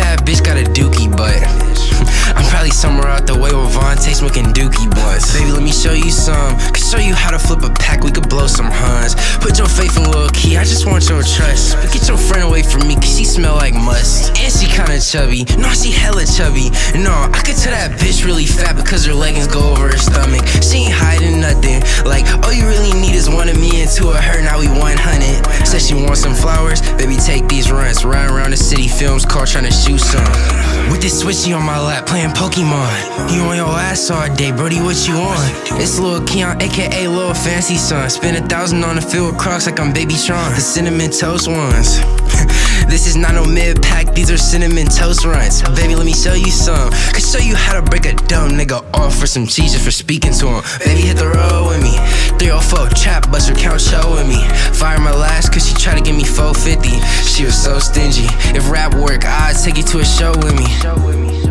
bad bitch got a dookie butt. I'm probably somewhere out the way where Vontae smoking dookie blunts. Baby, let me show you some. Can show you how to flip a pack, we could blow some huns. Put your faith in Lil Key, I just want your trust. But get your friend away from me, cause she smell like must. And she kinda chubby, no, she hella chubby. No, I could tell that bitch really fat because her leggings go over her stomach. She ain't hiding nothing. Like, all you really need is one of me and two of her, now we 100. Said she wants some flowers, baby, take these runs. Run around the city, films call trying to shoot some. With this switchy on my lap, playing Pokemon. You on your ass all day, Brody, what you on? It's Lul Keyon, aka Lil Fancy Son. Spend a thousand on the field of crocs like I'm BabyTron. The cinnamon toast ones. this is not no mid pack, these are cinnamon toast runs. Baby, let me show you some. Could show you how nigga off for some cheese just for speaking to him. Baby, hit the road with me. 304 trap buster count show with me. Fire my last cause she tried to give me 450. She was so stingy. If rap work, I'd take you to a show with me.